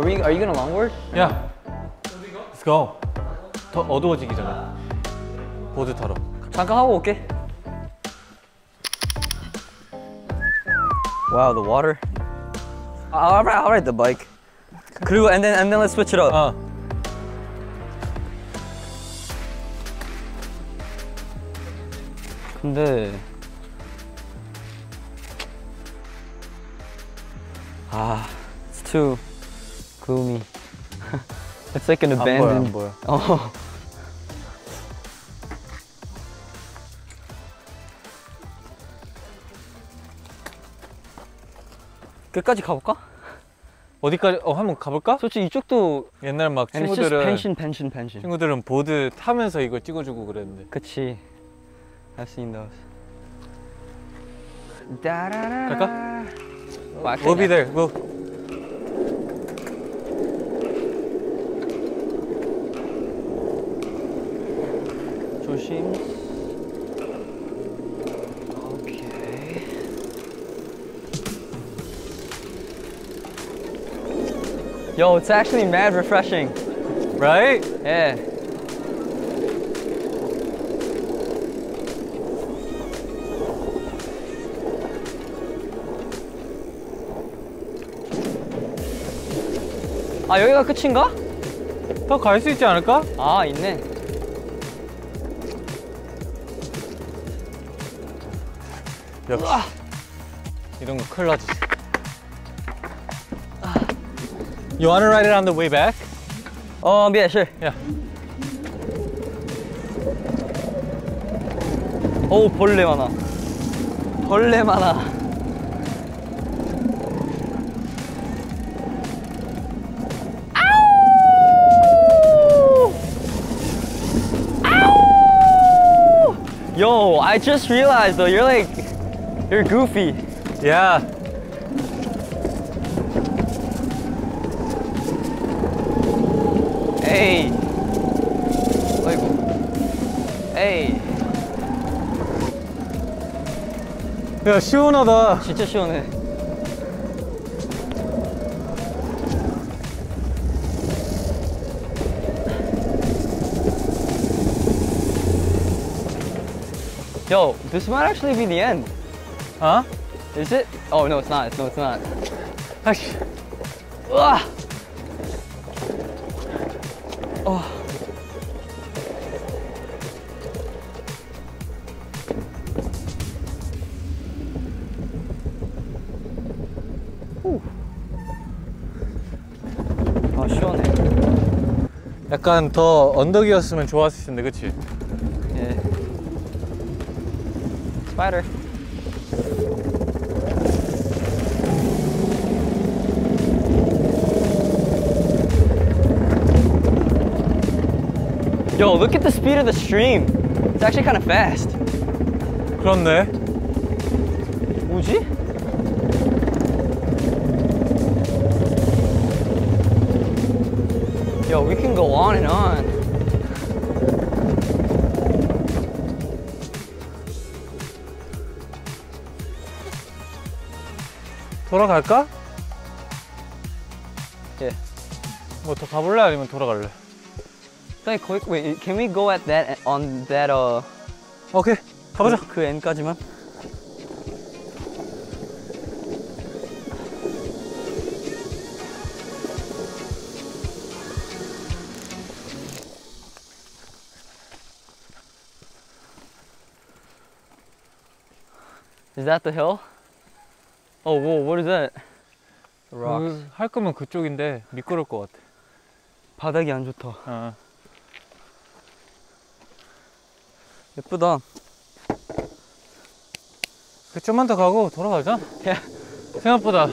Are we? Are you gonna longboard? 야, let's go. 더 어두워지기 전에 보드 타러. 잠깐 하고 올게. Wow, the water. I'll ride, I'll ride the bike. 그리고 and then and then let's switch it up. 어. 근데 아, it's too gloomy. it's like an 안 보여, 안 abandoned. 보여. 어. 끝까지 가볼까? 어디까지? 어, 한번 가볼까? 솔직히 이쪽도 옛날 막 and it's just 친구들은 pension, pension, pension. 친구들은 보드 타면서 이거 찍어주고 그랬는데. 그치. I've seen those. 갈까? Actually, We'll be there. We'll. 조심. 오케이. Yo, it's actually mad refreshing. Right? Yeah. 아 여기가 끝인가? 더 갈 수 있지 않을까? 아 있네. 역시. 이런 거 큰일 나지. You wanna ride it on the way back? 어 미안 sure. 야. 오 벌레 많아. 벌레 많아. Yo, I just realized though, you're like, you're goofy. 야. 에이. 어이구. 에이. 야, 시원하다. 진짜 시원해. Yo, this might actually be the end. 어? Is it? Oh no, it's not. No, it's not. 아씨. Ugh. Oh. 아 시원해. 약간 더 언덕이었으면 좋았을 텐데, 그치? 예. Spider. Yo, look at the speed of the stream. It's actually kind of fast. 그렇네. 뭐지? Yo, we can go on and on. 돌아갈까? 예. 뭐더 가볼래? 아니면 돌아갈래? Like, wait, wait, can we go at that on that uh 오케이. 가보자. 그, 그 end까지만? Is that the hill? Oh, whoa, what is that? The rocks. 그, 할 거면 그쪽인데 미끄러울 것 같아. 바닥이 안 좋다. 어. 예쁘다. 그 좀만 더 가고 돌아가자. 야. 생각보다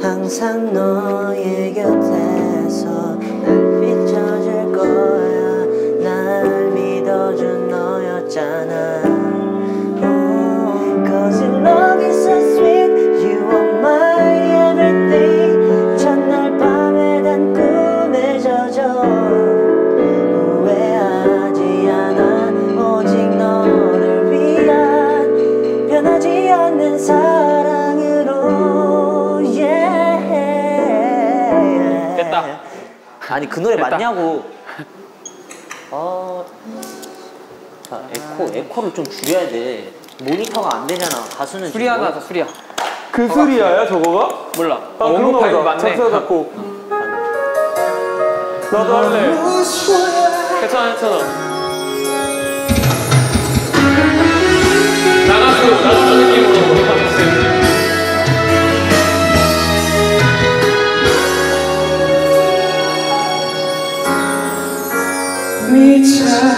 항상 너의 곁에서 날 비춰줄 거야 아니 그 노래 됐다. 맞냐고. 아. 자, 에코 에코를 좀 줄여야 돼. 모니터가 안 되잖아. 가수는 수리아 지금. 나서 수리아 그 어, 수리아야 저거가? 몰라. 아 어, 그런 거 보다 맞네. 찬스 잡고. 나도 할래. 괜찮아 괜찮아. 나가고 나가고 nature.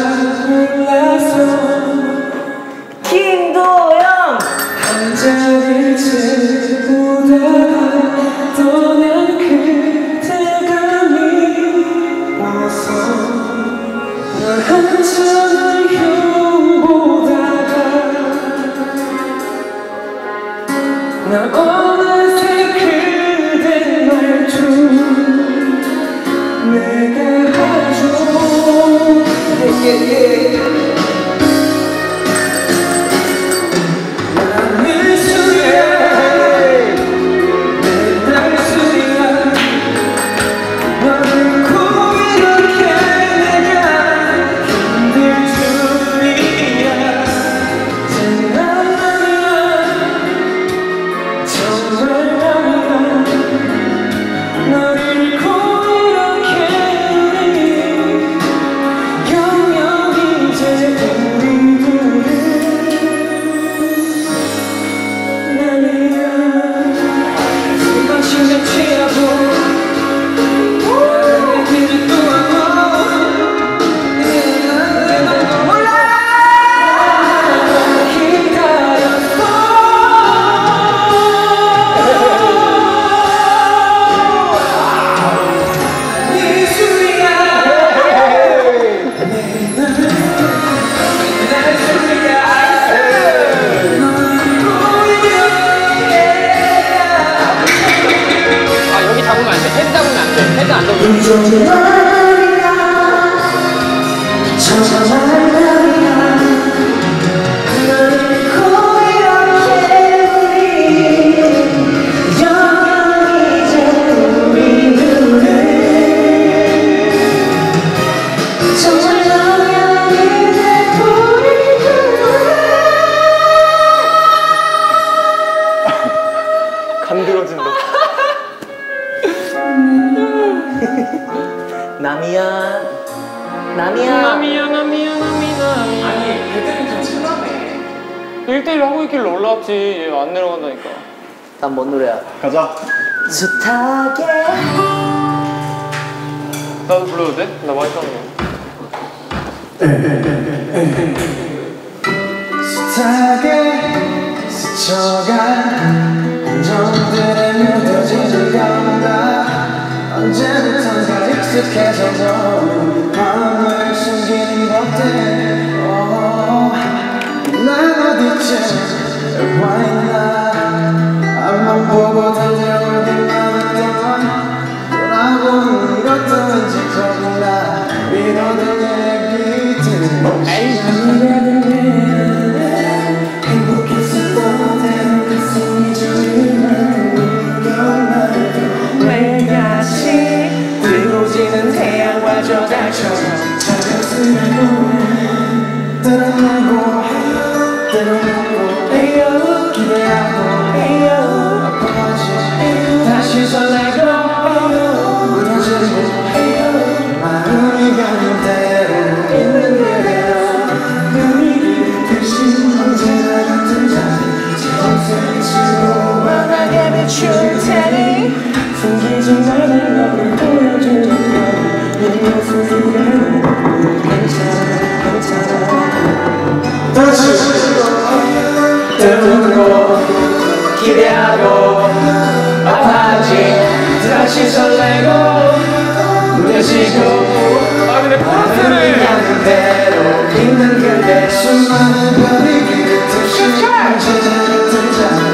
나도 불러도 돼? 나 많이 따는 스타게 스쳐간 감정들에 묻어지는 건가 언제부턴가 익숙해져서 설레고 부르시고 아 근데 파란색을 대로 있는 그대 수많은 별이 그듯이 언제든 들자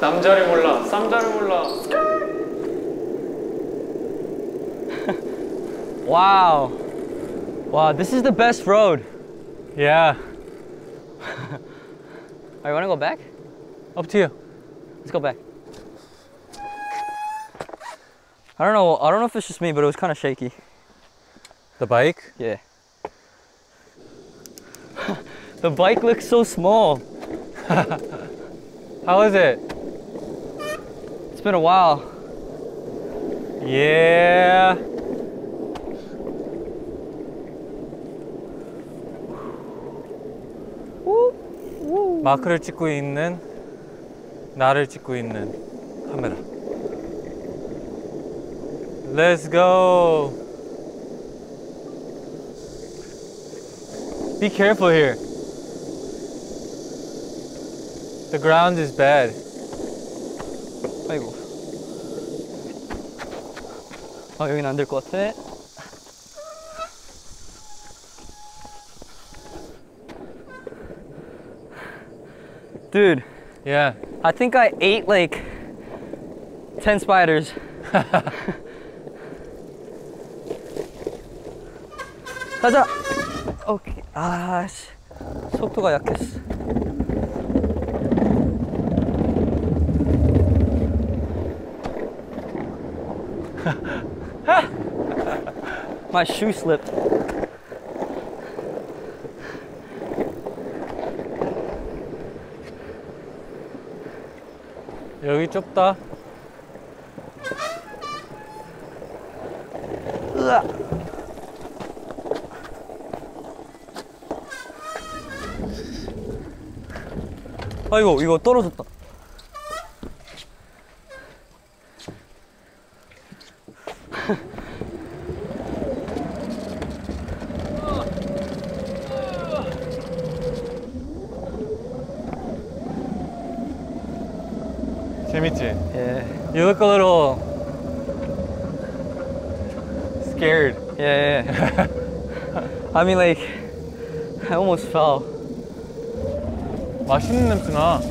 남자를 몰라. Wow. Wow, this is the best road. Yeah. I wanna go back? Up to you. Let's go back. I don't know, I don't know if it's just me, but it was kind of shaky. The bike? Yeah. the bike looks so small. How is it? It's been a while. Yeah. 마크를 찍고 있는 나를 찍고 있는 카메라. Let's go. Be careful here. The ground is bad. 아이고. 아 여긴 안 될 것 같아. Dude, Yeah. I think I ate like 10 spiders. 가자. 오케이. 아, 씨. 속도가 약했어. My shoe slipped. 좁다. 으아. 아이고 이거 떨어졌다. You look a little scared. Yeah, yeah. I mean, like, I almost fell. 맛있는 냄새 나.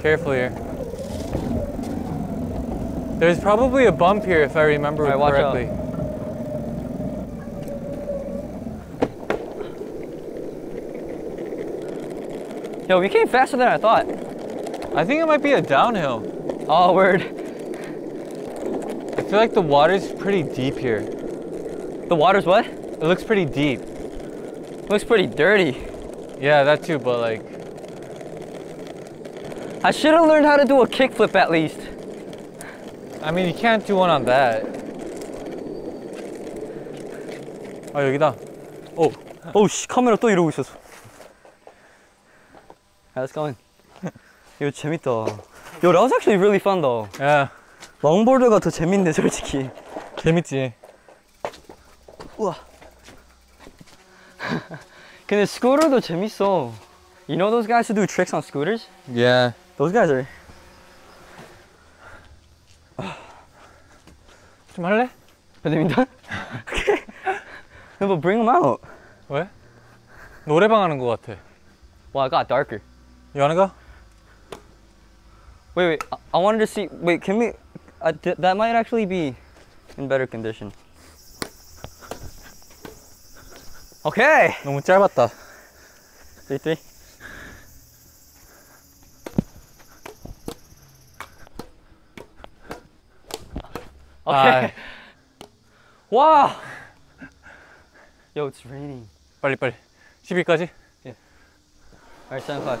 Careful here. There's probably a bump here if I remember Alright, watch out. correctly. Yo, we came faster than I thought. I think it might be a downhill. Oh, word. I feel like the water's pretty deep here. The water's what? It looks pretty deep. Looks pretty dirty. Yeah, that too, but like, I should have learned how to do a kickflip at least. I mean, you can't do one on that. 아, 여기다. 오, Oh, 씨, 카메라 또 이러고 있었어. Yeah, let's go in. 이거 재밌다. Yo, that was actually really fun though. 야, 롱보드가 더 재밌네, 솔직히. 재밌지? 우와. 근데 스쿠터도 재밌어. You know those guys who do tricks on scooters? Yeah. Those guys are. 좀 할래? 배드민턴? No, but bring them out. 왜? 노래방 하는 것 같아. Well, it got darker. You wanna go? Wait, wait. I, I wanted to see. Wait, can we? Uh, th- that might actually be in better condition. Okay. 너무 짧았다. Three, three. Okay. wow. Yo, it's raining. 빨리 빨리. 10위까지? All right, seven o'clock.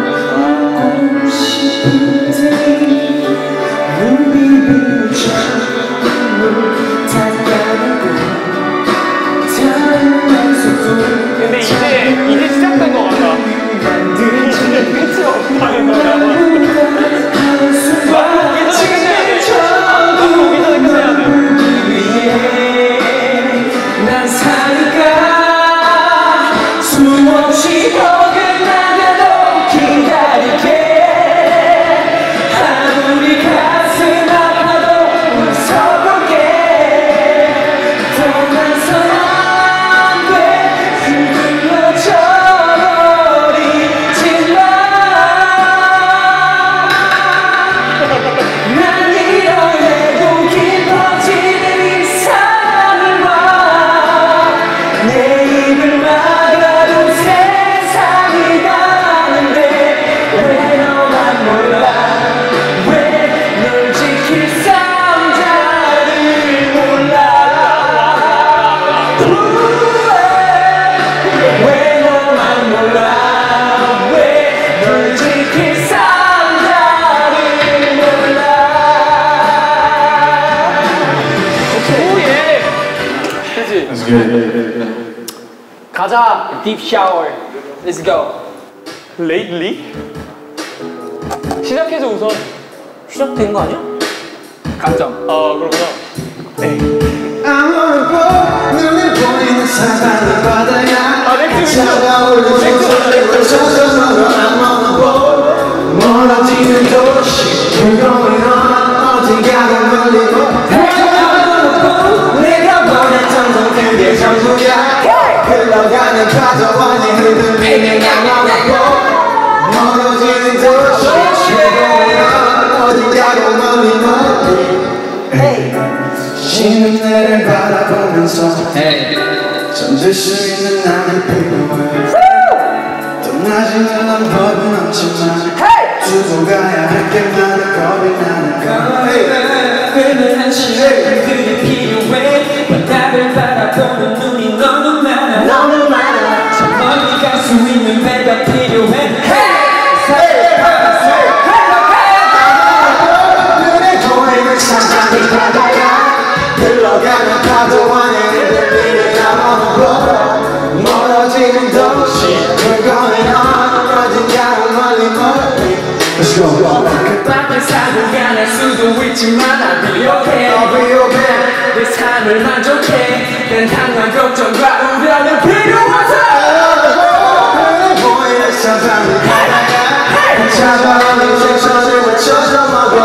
Deep shower. Let's go. Lately? 시작해서 우선 시작된 거 아니야? 감정. 어 그렇구나. 받아야 아 넥스 멀어지는 도시 불공이 어딘가가 멀리 내가 원했던 건 그게 전부야. 흘러가는 파도와 내 흔들리는 나만 멀어지는 도시 불공이 어딘가가 멀리 멀리. 지는 내를 바라보면서 던질 수 있는 나를 필요해 떠나지는 난 법은 없지만 두고 가야 할게 많아. 겁이 날 수도 있지만 I'll be okay I'll be okay 내 삶을 만족해 난 항상 걱정과 우려는 필요 없어 보이는 사랑이 바다야 차가운 생선을 외쳐서 먹어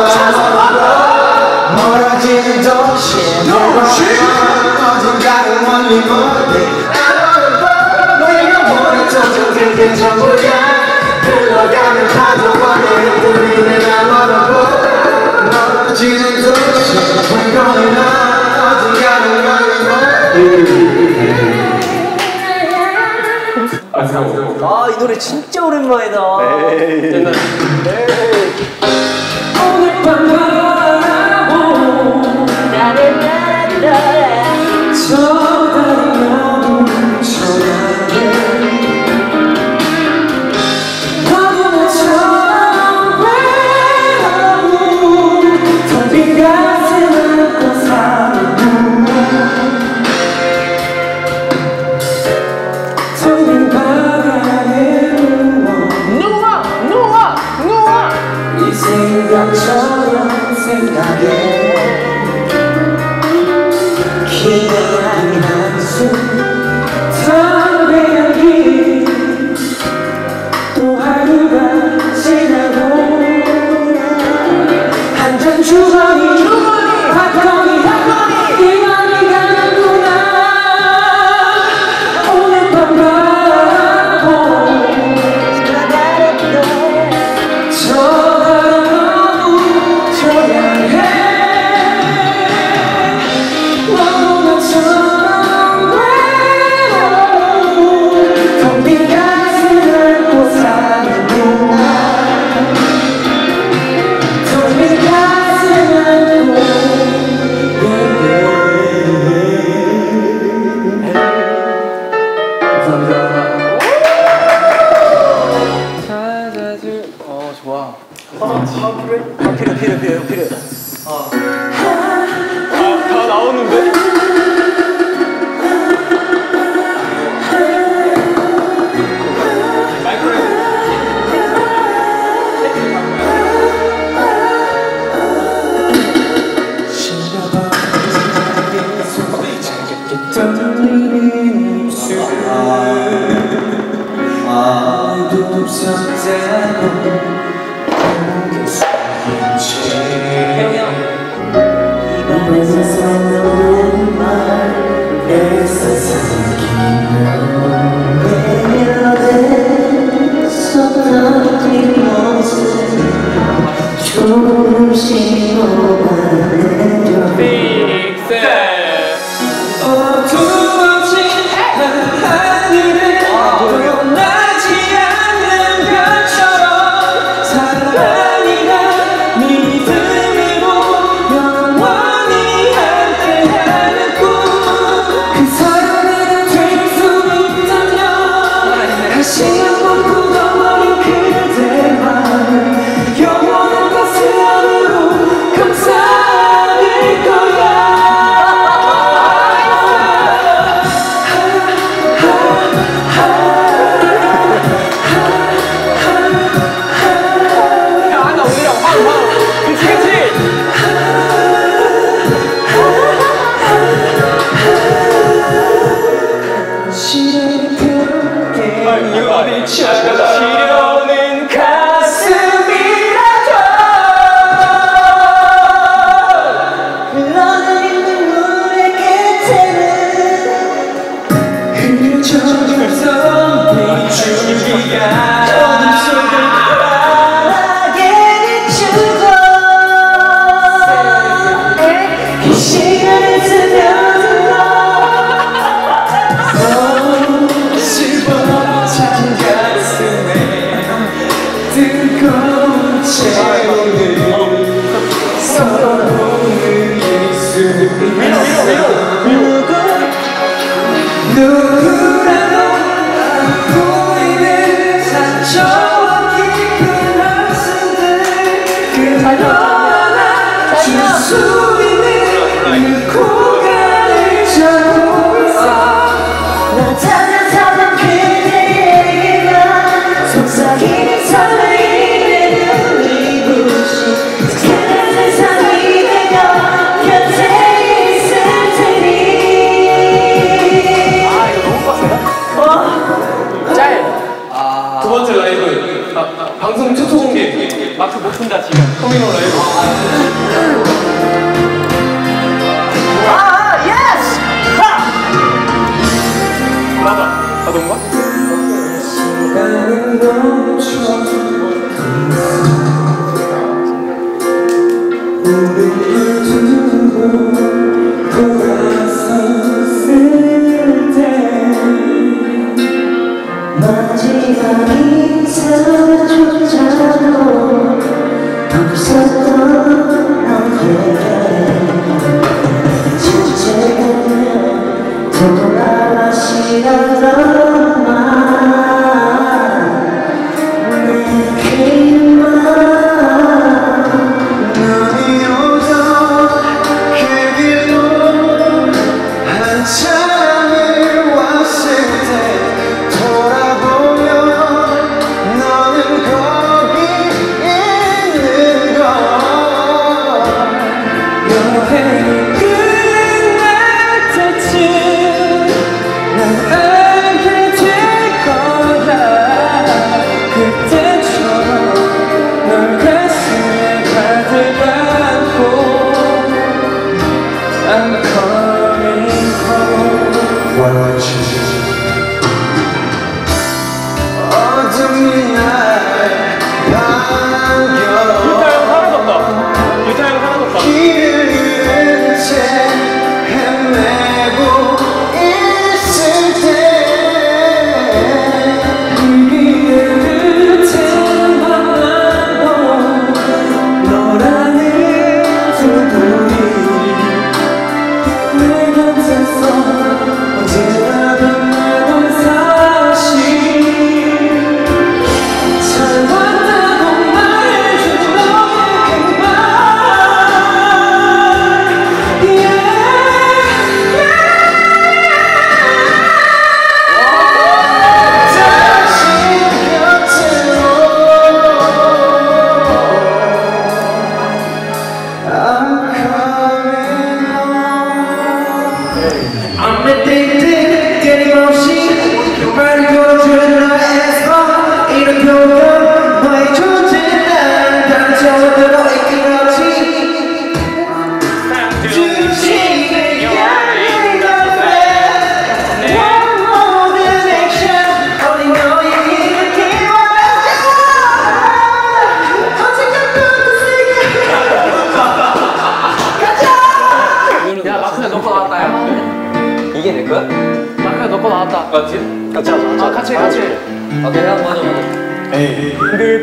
멀어지는 도시 어딘가로 멀리 멀리 내가 원했던 저 그게 전부야 흘러가는 파도와 내 흔들리는 나만 멀어 지는 도시 불거는 어딘가로 멀리 멀리 아이 노래 진짜 오랜만이다. 오늘 밤 바라보 나를 따라 저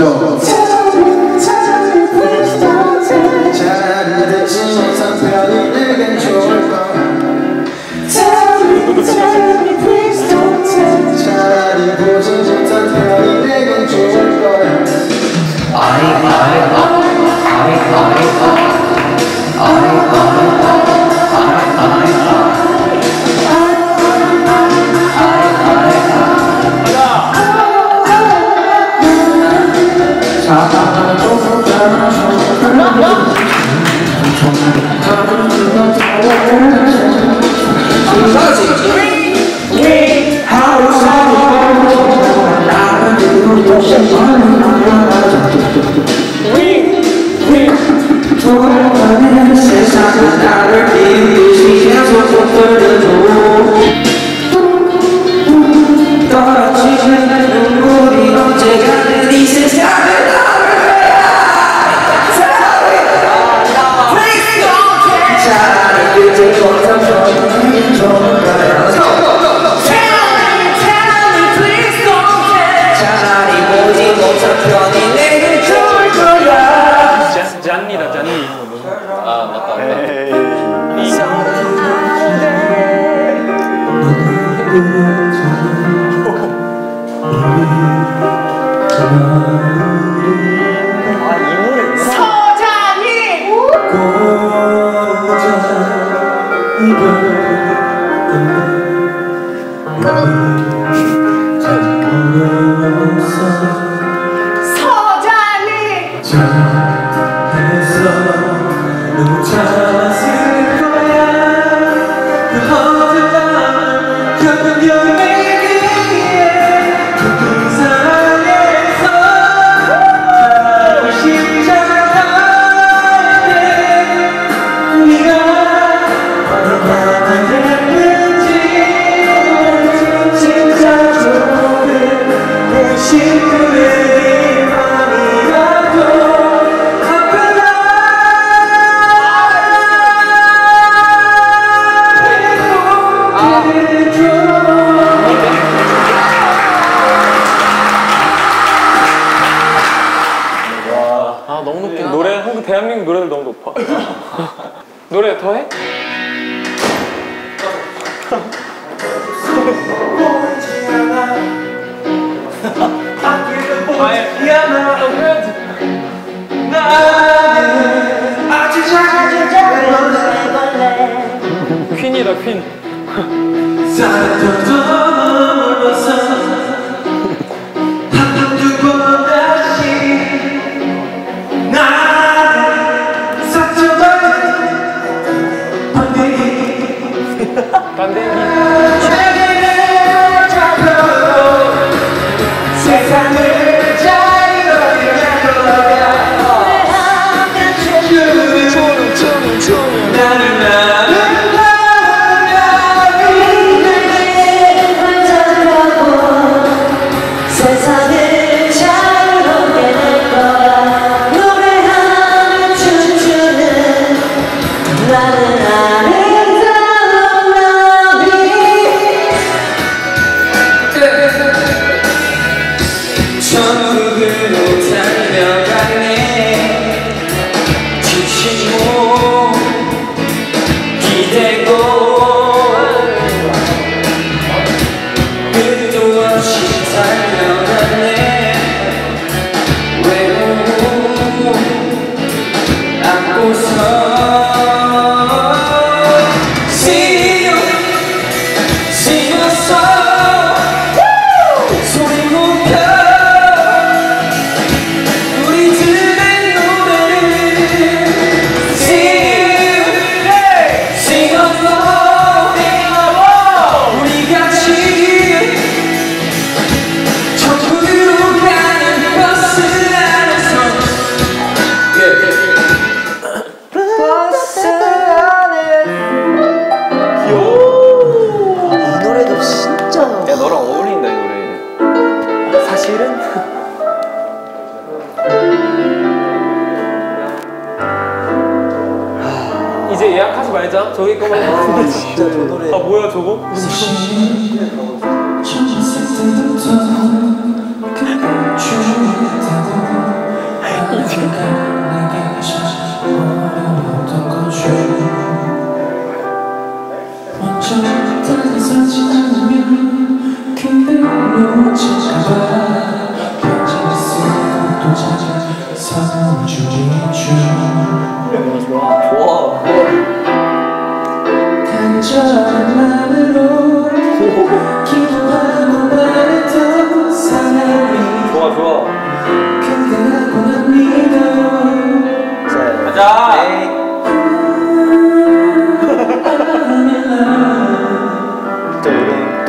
보내시죠 차라리 듣지 못한 편이 내겐 좋을 거 차라리 보지 못한 편이 내겐 좋을 거야 아이 아이 아이 아이 아이 아이 아이 아이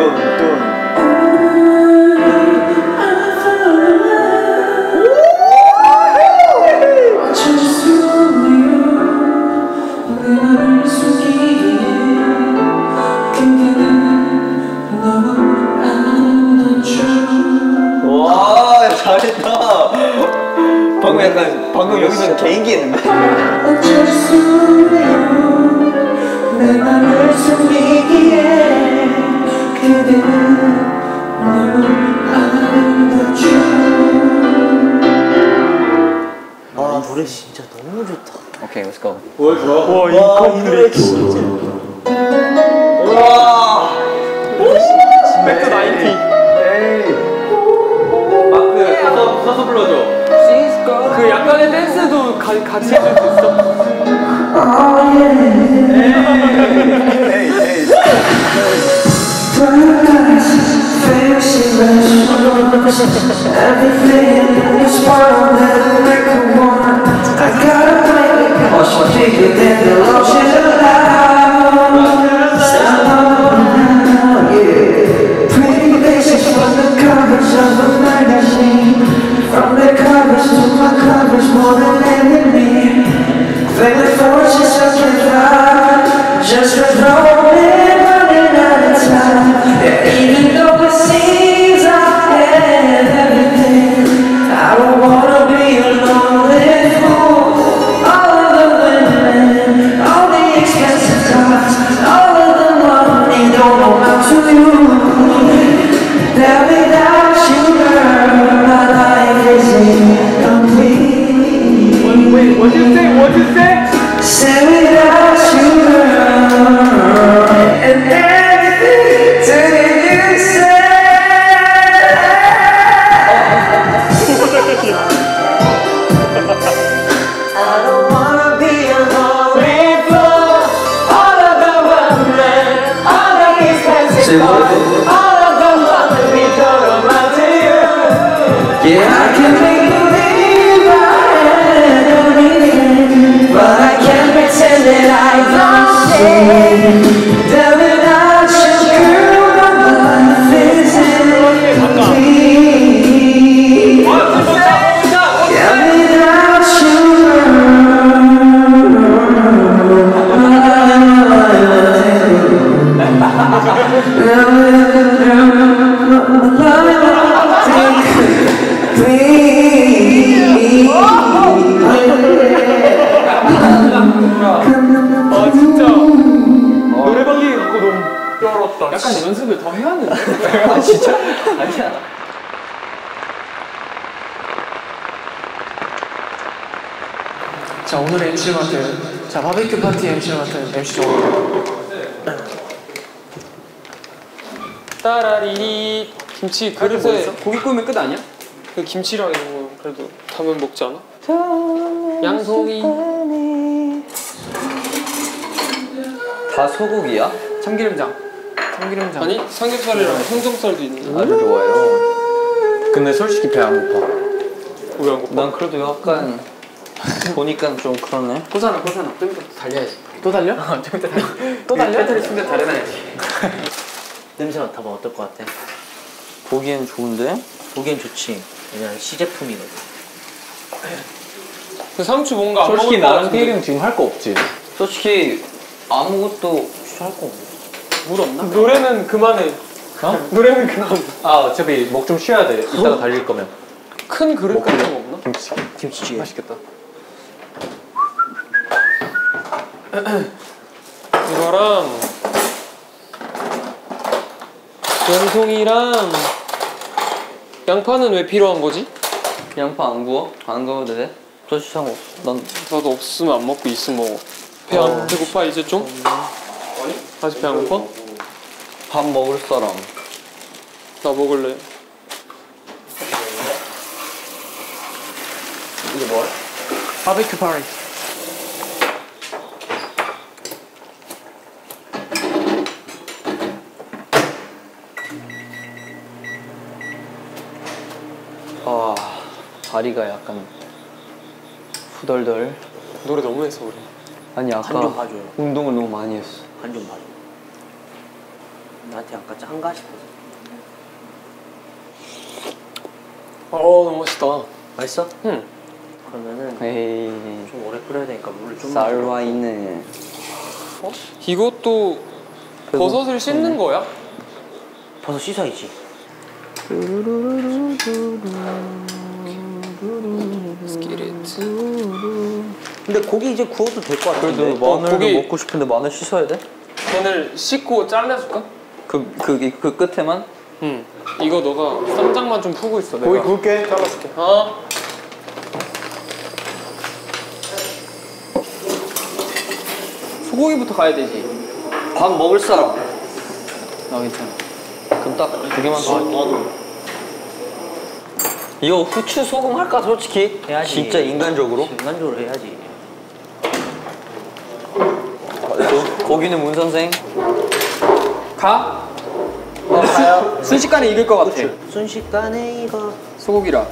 tum, tum. 보여줘. 와, 이 와, 이 노래 진짜. 김치 그릇에 고기 구우면 끝 아니야? 그 김치랑 이런 거 그래도 담으면 먹지 않아? 양송이 다 소고기야? 참기름장 참기름장 아니 삼겹살이랑 항정살도 있는데 아주 좋아요. 근데 솔직히 배 안 고파. 왜 안 고파? 난 그래도 약간 보니까 좀 그러네. 고사나 고사나 좀 이따 달려야지 또 달려? 좀 이따 달려 또 달려? 배터리 충전 달려놔야지 냄새 맡아봐 어떨 것 같아? 보기엔 좋은데? 보기엔 좋지 왜냐면 시제품이거든 그 상추 뭔가 안 솔직히 먹을 것 나랑 같은데. 테일이는 지금 할 거 없지. 솔직히 아무것도 할거 없네 물 없나? 노래는 그만해 어? 노래는 그만 아 어차피 목 좀 쉬어야 돼. 이따가 달릴 거면. 큰 그릇 같은 거 없나? 김치. 김치찌개 맛있겠다. 이거랑 양송이랑 양파는 왜 필요한 거지? 양파 안 구워? 안 구워도 돼? 솔직히 상관없어. 난 나도 없으면 안 먹고 있으면 먹어 배안 배고파 이제 좀? 아직 배 안 고파? 밥 먹을 사람. 나 먹을래 이게 뭐야? 바베큐 파리 다리가 약간 후덜덜. 노래 너무 해서 그래 아니 아까. 운동을 너무 많이 했어. 간좀 봐줘 나한테 아까 짠가 싶어서 어 너무 맛있다 맛있어? 응 그러면은 에이 좀 오래 끓여야 되니까 물을 좀 쌀와 있네. 이것도 버섯을 씻는 거야? 버섯 씻어야지 근데 고기 이제 구워도 될 것 같은데 그래도 어, 마늘도 고기- 먹고 싶은데 마늘 씻어야 돼? 걔를 씻고 잘라줄까? 그, 그, 그 끝에만? 응 이거 너가 쌈장만 좀 푸고 있어 내가 고기 굵게. 잘라줄게 어? 소고기부터 가야 되지 밥 먹을 사람. 나 괜찮아 그럼 딱 두 개만 더. 나도. 이거 후추 소금 할까 솔직히? 해야지. 진짜 인간적으로? 인간적으로 해야지. 고- 고기는 문 선생. 가? 어 가요. 순식간에 익을 것 같아. 순식간에 이거 소고기라.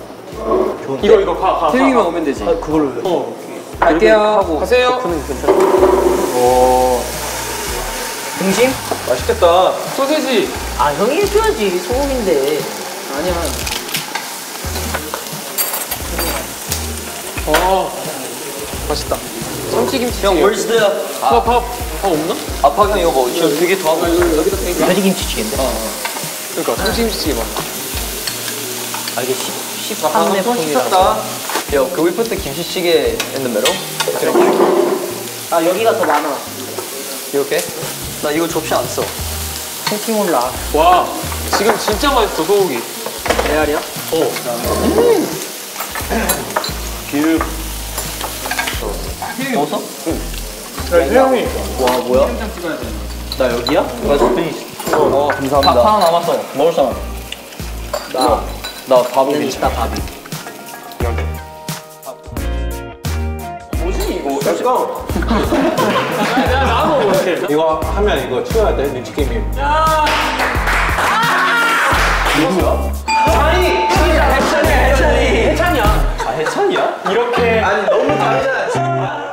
좋은데? 이거 이거 가 가 태용이만 오면 되지. 아, 그걸로 해어 갈게요. 가세요. 등심? 맛있겠다. 소세지. 아 형이 해줘야지. 소금인데. 아니야 어 맛있다 참치김치 형, where's the... 밥, 밥, 밥 없나? 아빠 형 이거 뭐, 저 되게 더 하고 여기다 땡겨 돼지김치찌개인데? 그러니까 참치김치찌개 맞나? 아 이게 10, 아, 13내 또 시켰다. Yo, can we put 김치찌개 in the middle? 아 여기가 더 많아 okay? 나 이거 접시 안 써. 탱킹 올라 와 지금 진짜 맛있어 소고기 레알이야? 먹었어? 태용이 와, 뭐야? 나 여기야? 나 스페니시. 어, 감사합니다. 밥 하나 남았어. 먹을 사람. 나, 나 밥은 는 괜찮아. 밥이 내가 나눠 먹을게 이거 하면 이거 치워야 돼. 눈치 게임이. 아니 진짜 액션이야 액션 괜찮냐? 이렇게 아니 너무 다르잖아